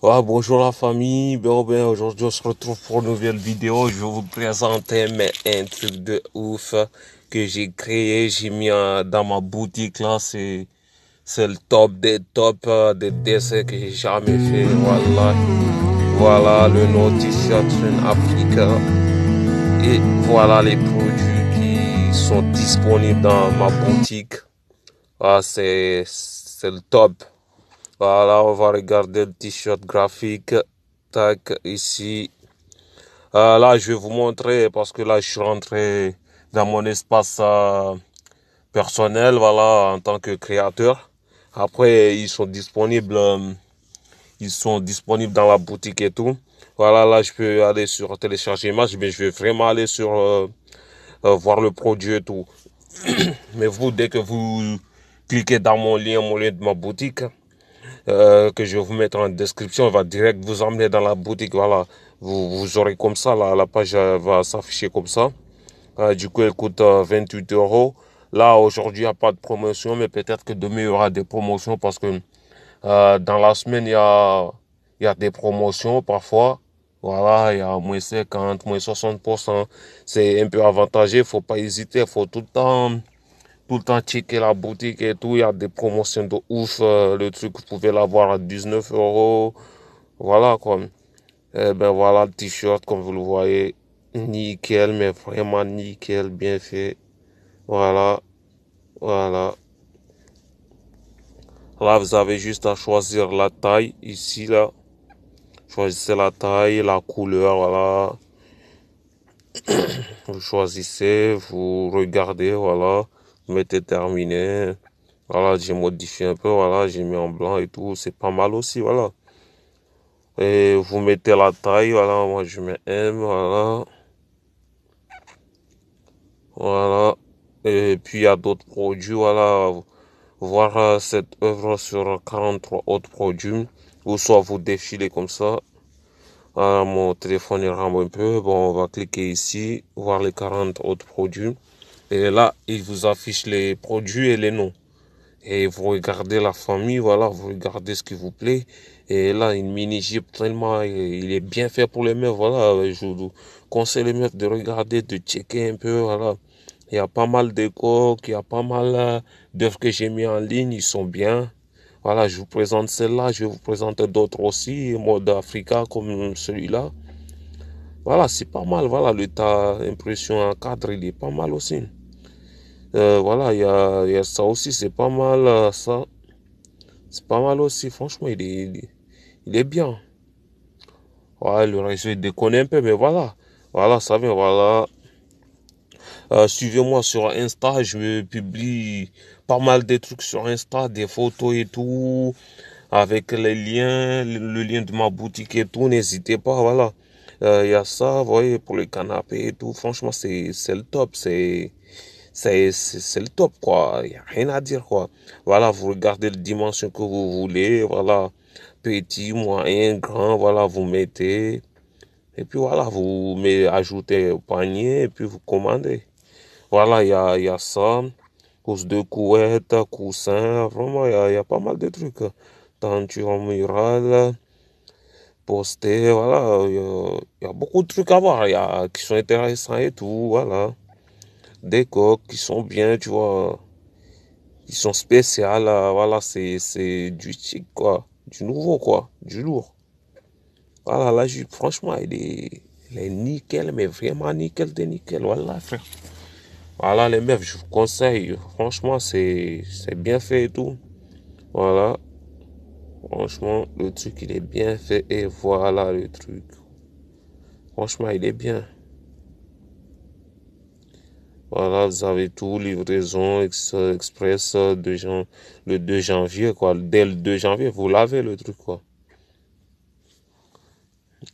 Ah, bonjour la famille, ben, ben aujourd'hui on se retrouve pour une nouvelle vidéo. Je vais vous présenter mais, un truc de ouf que j'ai créé, j'ai mis dans ma boutique là. C'est le top des tops euh, des dessins que j'ai jamais fait. Voilà, voilà le nom t-shirt Africa et voilà les produits qui sont disponibles dans ma boutique. Ah, c'est le top. Voilà, on va regarder le t-shirt graphique. Tac, ici. Euh, là, je vais vous montrer parce que là, je suis rentré dans mon espace euh, personnel, voilà, en tant que créateur. Après, ils sont disponibles, euh, ils sont disponibles dans la boutique et tout. Voilà, là, je peux aller sur télécharger image, mais je vais vraiment aller sur voir le produit et tout. mais vous, dès que vous cliquez dans mon lien, mon lien de ma boutique, euh, que je vais vous mettre en description. On va direct vous emmener dans la boutique. Voilà, vous, vous aurez comme ça, la, la page va s'afficher comme ça. Euh, du coup, elle coûte 28 euh, euros. Là, aujourd'hui, il n'y a pas de promotion, mais peut-être que demain, il y aura des promotions parce que dans la semaine, il y a, il y a des promotions parfois. Voilà, il y a moins 50, moins 60%. C'est un peu avantagé, faut pas hésiter, faut tout le temps tout le temps checker la boutique et tout. Il y a des promotions de ouf. Euh, le truc, vous pouvez l'avoir à 19 euros. Voilà. Et eh ben voilà le t-shirt, comme vous le voyez. Nickel, mais vraiment nickel, bien fait. Voilà. Voilà. Là, vous avez juste à choisir la taille, ici, là. Choisissez la taille, la couleur, voilà. vous choisissez, vous regardez, voilà mettez terminé. Voilà, j'ai modifié un peu, voilà, j'ai mis en blanc et tout. C'est pas mal aussi, voilà. Et vous mettez la taille, voilà, moi je mets M, voilà. Voilà. Et puis il y a d'autres produits, voilà. Voir euh, cette œuvre sur 43 autres produits. Ou soit vous défilez comme ça. mon téléphone il rampe un peu. Bon, on va cliquer ici, voir les 40 autres produits. Et là, il vous affiche les produits et les noms. Et vous regardez la famille, voilà, vous regardez ce qui vous plaît. Et là, une mini Jeep tellement, il est bien fait pour les meufs, voilà. Je vous conseille les meufs de regarder, de checker un peu, voilà. Il y a pas mal d'écoques, il y a pas mal euh, d'œuvres que j'ai mis en ligne, ils sont bien. Voilà, je vous présente celle-là, je vais vous présenter d'autres aussi, mode Africa comme celui-là. Voilà, c'est pas mal, voilà, le tas impression en cadre, il est pas mal aussi. Euh, voilà, il y a, y a, ça aussi, c'est pas mal, euh, ça. C'est pas mal aussi, franchement, il est, il est, bien. Ouais, le réseau, il déconne un peu, mais voilà. Voilà, ça vient, voilà. Euh, Suivez-moi sur Insta, je publie pas mal de trucs sur Insta, des photos et tout, avec les liens, le, lien de ma boutique et tout, n'hésitez pas, voilà. Il y a ça, vous voyez, pour les canapés et tout, franchement, c'est le top, c'est c'est le top, quoi. Il n'y a rien à dire, quoi. Voilà, vous regardez la dimension que vous voulez, voilà. Petit, moyen, grand, voilà, vous mettez. Et puis voilà, vous ajoutez au panier et puis vous commandez. Voilà, il y a, ça. Couche de couette, coussin, vraiment, il y a, y a, pas mal de trucs. Tenture murale, poster, voilà, il y, y, a beaucoup de trucs à voir, y a qui sont intéressants et tout, voilà des coques qui sont bien, tu vois, qui sont spéciales, voilà, c'est, du chic, quoi, du nouveau, quoi, du lourd. Voilà, là, franchement, il est, il est nickel, mais vraiment nickel de nickel, voilà, frère. Voilà, les meufs, je vous conseille, franchement, c'est bien fait et tout. Voilà. Franchement, le truc, il est bien fait et voilà le truc. Franchement, il est bien. Voilà, vous avez tout, livraison express de le 2 janvier, quoi. Dès le 2 janvier, vous l'avez le truc, quoi.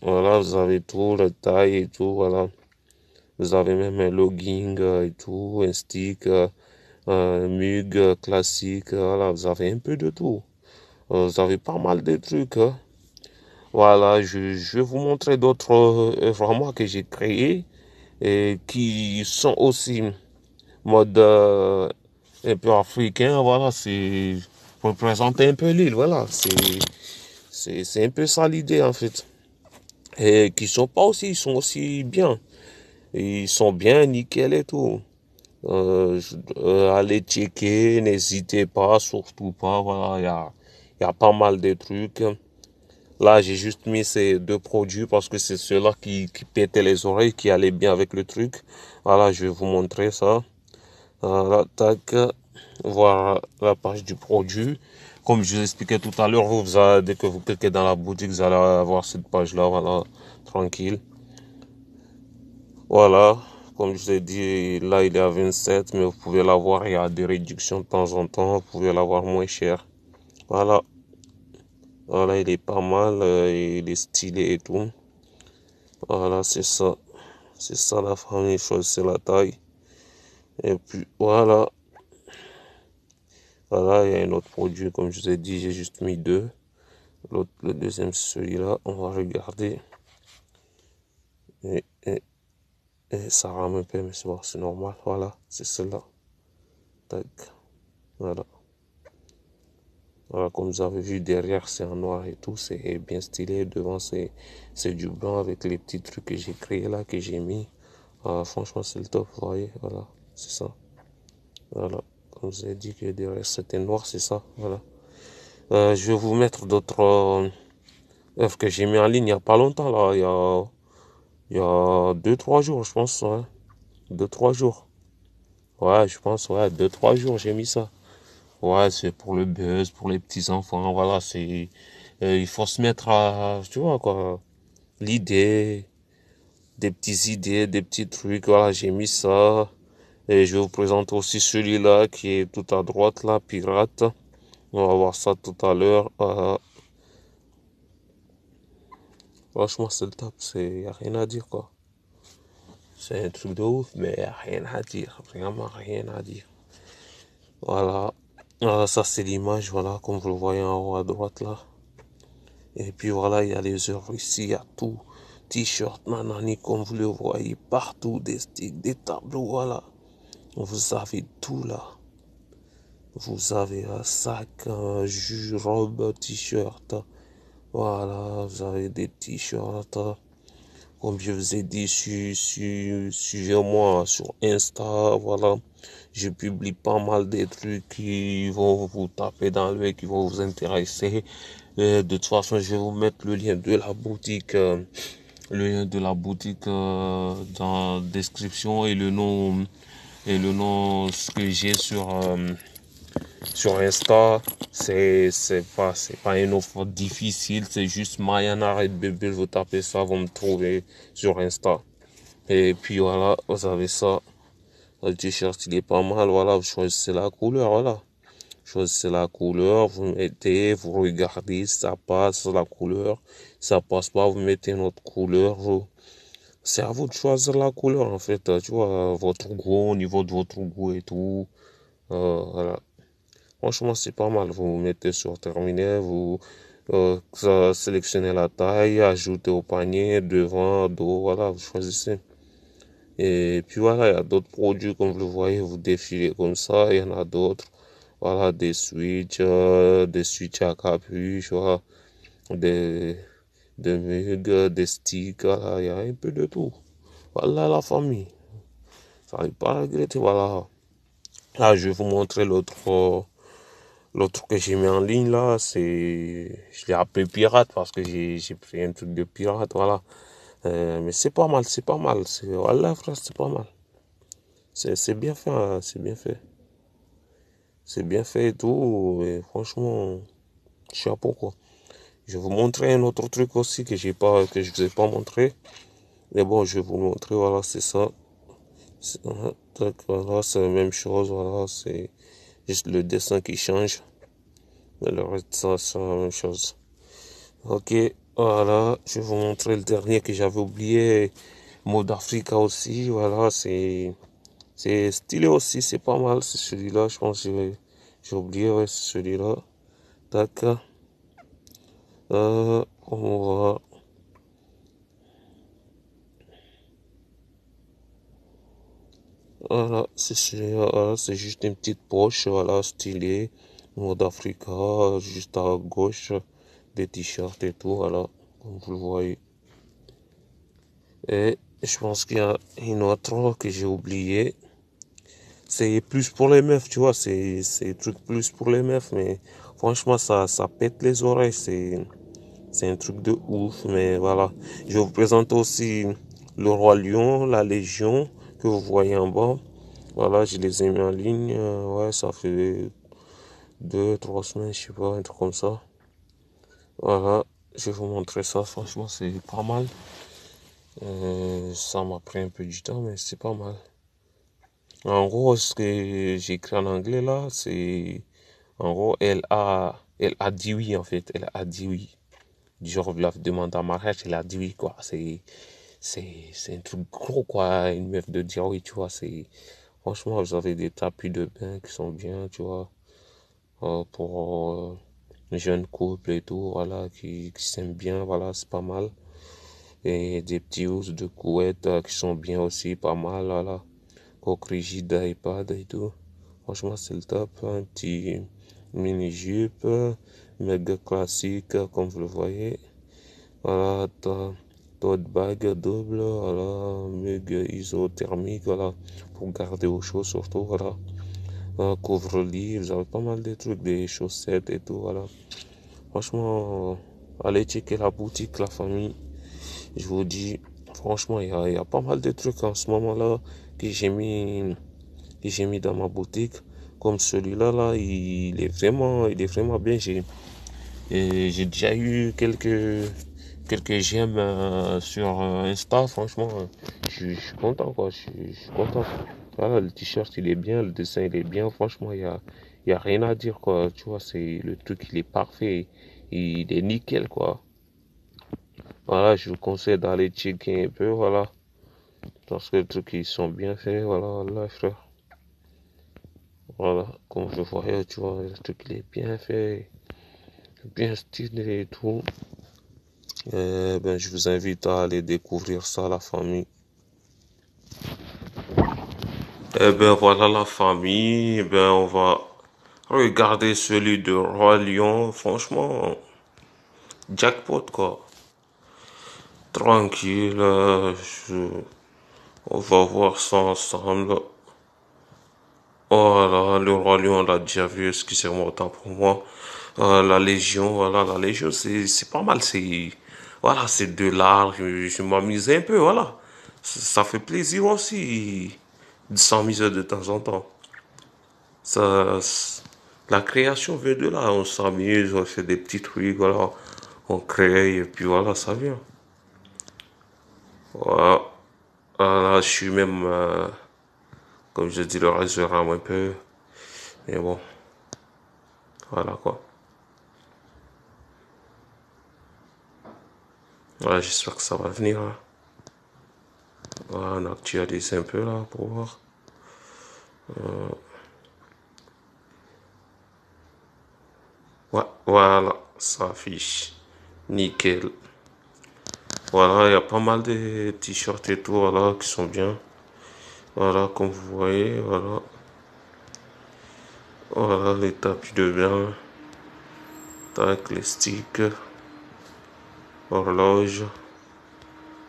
Voilà, vous avez tout, la taille et tout, voilà. Vous avez même un logging et tout, un stick, un mug classique, voilà, vous avez un peu de tout. Vous avez pas mal de trucs. Hein. Voilà, je, je, vais vous montrer d'autres œuvres moi que j'ai créées et qui sont aussi mode euh, un peu africain, voilà, c'est représenter un peu l'île, voilà, c'est C'est un peu ça l'idée en fait. Et qui sont pas aussi, ils sont aussi bien. Ils sont bien nickel et tout. Euh, euh, allez checker, n'hésitez pas, surtout pas. Voilà, il y a, y a pas mal de trucs. Là, j'ai juste mis ces deux produits parce que c'est ceux-là qui, qui pétaient les oreilles, qui allaient bien avec le truc. Voilà, je vais vous montrer ça. Voilà, tac. Voir la page du produit. Comme je vous expliquais tout à l'heure, dès que vous cliquez dans la boutique, vous allez avoir cette page-là, voilà, tranquille. Voilà, comme je vous ai dit, là il est à 27, mais vous pouvez l'avoir, il y a des réductions de temps en temps, vous pouvez l'avoir moins cher. Voilà. Voilà, il est pas mal, euh, il est stylé et tout. Voilà, c'est ça. C'est ça la première chose, c'est la taille. Et puis voilà. Voilà, il y a un autre produit, comme je vous ai dit, j'ai juste mis deux. L'autre, le deuxième, celui-là. On va regarder. Et, et, ça rame un peu, mais c'est c'est normal. Voilà, c'est cela. Tac. Voilà. Comme vous avez vu, derrière c'est en noir et tout, c'est bien stylé. Devant c'est du blanc avec les petits trucs que j'ai créés là, que j'ai mis. Ah, franchement, c'est le top, vous voyez, voilà, c'est ça. Voilà, comme je vous ai dit que derrière c'était noir, c'est ça, voilà. Euh, je vais vous mettre d'autres euh, œuvres que j'ai mis en ligne il n'y a pas longtemps là, il y a, il y a deux, trois jours, je pense, ouais. Deux, trois jours. Ouais, je pense, ouais, deux, trois jours, j'ai mis ça. Ouais, c'est pour le buzz, pour les petits enfants, voilà, c'est, euh, il faut se mettre à, tu vois, quoi, l'idée, des petites idées, des petits trucs, voilà, j'ai mis ça. Et je vous présenter aussi celui-là qui est tout à droite, là, pirate. On va voir ça tout à l'heure. Euh, franchement, c'est le top, c'est, rien à dire, quoi. C'est un truc de ouf, mais rien à dire, vraiment rien à dire. Voilà. Ah, ça c'est l'image, voilà, comme vous le voyez en haut à droite là. Et puis voilà, il y a les heures ici, il y a tout. T-shirt, nanani, comme vous le voyez, partout, des sticks, des tableaux, voilà. Vous avez tout là. Vous avez un sac, un jus, robe, t-shirt. Voilà, vous avez des t-shirts. Comme je vous ai dit, suivez-moi sur Insta, voilà. Je publie pas mal de trucs qui vont vous taper dans l'œil, qui vont vous intéresser. de toute façon, je vais vous mettre le lien de la boutique, euh, le lien de la boutique euh, dans la description et le nom et le nom ce que j'ai sur euh, sur Insta, c'est c'est pas c'est pas une offre difficile, c'est juste Mayana Red Bébé, vous tapez ça, vous me trouvez sur Insta. Et puis voilà, vous avez ça. Le t-shirt il est pas mal, voilà, vous choisissez la couleur, voilà. Choisissez la couleur, vous mettez, vous regardez, ça passe la couleur, ça passe pas, vous mettez une autre couleur, c'est à vous de choisir la couleur en fait, tu vois, votre goût, au niveau de votre goût et tout. Euh, voilà. Franchement, c'est pas mal. Vous mettez sur terminer, vous euh, sélectionnez la taille, ajoutez au panier, devant, dos, voilà, vous choisissez. Et puis voilà, il y a d'autres produits, comme vous le voyez, vous défilez comme ça, il y en a d'autres. Voilà, des switches, euh, des switches à capuche, des, des mugs, des sticks, il y a un peu de tout. Voilà la famille. Ça n'est pas regretter, voilà. Là, je vais vous montrer l'autre L'autre que j'ai mis en ligne là, c'est. Je l'ai appelé pirate parce que j'ai pris un truc de pirate, voilà. Euh, mais c'est pas mal, c'est pas mal. Voilà, frère, c'est pas mal. C'est bien fait, hein, c'est bien fait. C'est bien fait et tout. Et franchement, chapeau quoi. Je vais vous montrer un autre truc aussi que j'ai pas, que je vous ai pas montré. Mais bon, je vais vous montrer, voilà, c'est ça. Voilà, c'est la même chose, voilà, c'est juste le dessin qui change. Mais le reste, ça, c'est la même chose. Ok, voilà, je vais vous montrer le dernier que j'avais oublié. Mode Africa aussi, voilà, c'est c'est stylé aussi, c'est pas mal, celui-là, je pense que j'ai oublié, ouais, celui-là. Tac. Euh, on va Voilà, c'est juste une petite poche, voilà, stylée, mode Africa, juste à gauche, des t-shirts et tout, voilà, comme vous le voyez. Et je pense qu'il y a une autre que j'ai oublié. C'est plus pour les meufs, tu vois, c'est, c'est truc plus pour les meufs, mais franchement, ça, ça pète les oreilles, c'est un truc de ouf, mais voilà. Je vous présente aussi le Roi Lion, la Légion, que vous voyez en bas. Voilà, je les ai mis en ligne, euh, ouais, ça fait deux, trois semaines, je sais pas, un truc comme ça. Voilà, je vais vous montrer ça. Franchement, c'est pas mal. Euh, ça m'a pris un peu du temps, mais c'est pas mal. En gros, ce que j'ai écrit en anglais là, c'est en gros, elle a, elle a dit oui en fait. Elle a dit oui. Du genre, la demande en mariage, elle a dit oui quoi. C'est, c'est, un truc gros quoi. Une meuf de dire tu vois. C'est, franchement, vous avez des tapis de bain qui sont bien, tu vois. Euh, pour euh, jeune couple et tout, voilà, qui, qui s'aiment bien, voilà, c'est pas mal. Et des petits housses de couette euh, qui sont bien aussi, pas mal, voilà. Coque rigide d'iPad et tout. Franchement, c'est le top. Un petit mini-jupe, méga classique, comme vous le voyez. Voilà, tote bag double, voilà, méga isothermique, voilà, pour garder au chaud surtout, voilà couvre-lit, vous avez pas mal de trucs, des chaussettes et tout, voilà. Franchement, allez checker la boutique, la famille. Je vous dis, franchement, il y y a, pas mal de trucs en ce moment-là que j'ai mis, que j'ai mis dans ma boutique. Comme celui-là, là, il est vraiment, il est vraiment bien. J'ai, j'ai déjà eu quelques, quelques j'aime euh, sur Insta. Franchement, je, je suis content, quoi. Je, suis content. Voilà, le t-shirt, il est bien, le dessin, il est bien. Franchement, il y a, y a rien à dire, quoi. Tu vois, c'est le truc, il est parfait. Il est nickel, quoi. Voilà, je vous conseille d'aller checker un peu, voilà. Parce que les trucs, ils sont bien faits, voilà, là, frère. Voilà, comme je voyais, tu vois, le truc, il est bien fait. Bien stylé et tout. Et, ben, je vous invite à aller découvrir ça, la famille. Eh ben voilà la famille, eh ben on va regarder celui de Roi Lion, franchement, jackpot quoi. Tranquille, je... on va voir ça ensemble. Voilà, le Roi Lion, on l'a déjà vu, excusez-moi autant pour moi. Euh, la Légion, voilà, la Légion, c'est pas mal, c'est... Voilà, c'est de l'art, je, je m'amuse un peu, voilà. Ça fait plaisir aussi de s'amuser de temps en temps. Ça, la création vient de là. On s'amuse, on fait des petits trucs, voilà. On crée et puis voilà, ça vient. Voilà. Je suis même, euh, comme je dis, le restaurant un peu. Mais bon. Voilà quoi. J'espère que ça va venir. Hein. Voilà, on actualise un peu là pour voir. Euh... Voilà, ça affiche. Nickel. Voilà, il y a pas mal de t-shirts et tout, voilà, qui sont bien. Voilà, comme vous voyez, voilà. Voilà les tapis de bain. Tac, les sticks. Horloge.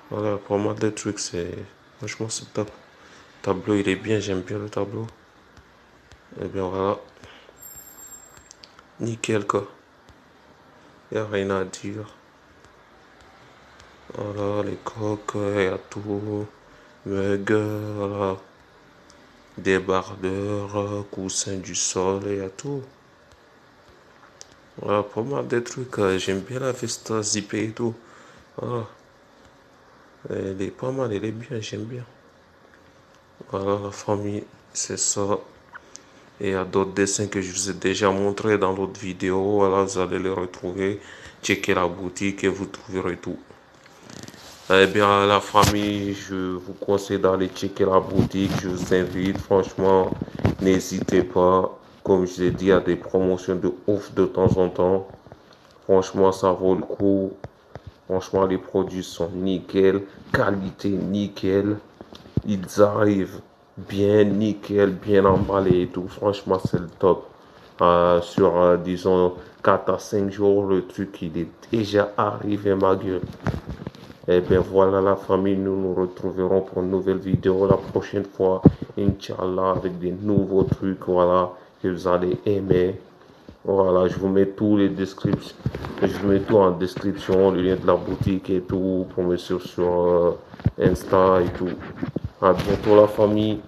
Voilà, pas mal de trucs, c'est. Franchement, c'est top. Le tableau, il est bien, j'aime bien le tableau. Et bien voilà. Nickel, quoi. Il n'y a rien à dire. Voilà, les coques, il y a tout. Mug, voilà. Débardeur, coussin du sol, il y a tout. Voilà, pas mal de trucs. J'aime bien la veste zippée et tout. Voilà. Elle est pas mal, elle est bien, j'aime bien. Voilà la famille, c'est ça. Et il y a d'autres dessins que je vous ai déjà montré dans l'autre vidéo. Voilà, vous allez les retrouver. Checkez la boutique et vous trouverez tout. Eh bien, la famille, je vous conseille d'aller checker la boutique. Je vous invite, franchement, n'hésitez pas. Comme je l'ai dit, il y a des promotions de ouf de temps en temps. Franchement, ça vaut le coup. Franchement, les produits sont nickel, qualité nickel. Ils arrivent bien nickel, bien emballés et tout. Franchement, c'est le top. euh, sur, euh, disons, 4 à 5 jours, le truc, il est déjà arrivé, ma gueule. Et eh bien voilà la famille, nous nous retrouverons pour une nouvelle vidéo la prochaine fois, Inch'Allah, avec des nouveaux trucs, voilà, que vous allez aimer. Voilà, je vous mets tous les descriptions, je vous mets tout en description, le lien de la boutique et tout, pour me suivre sur euh, Insta et tout. À bientôt la famille.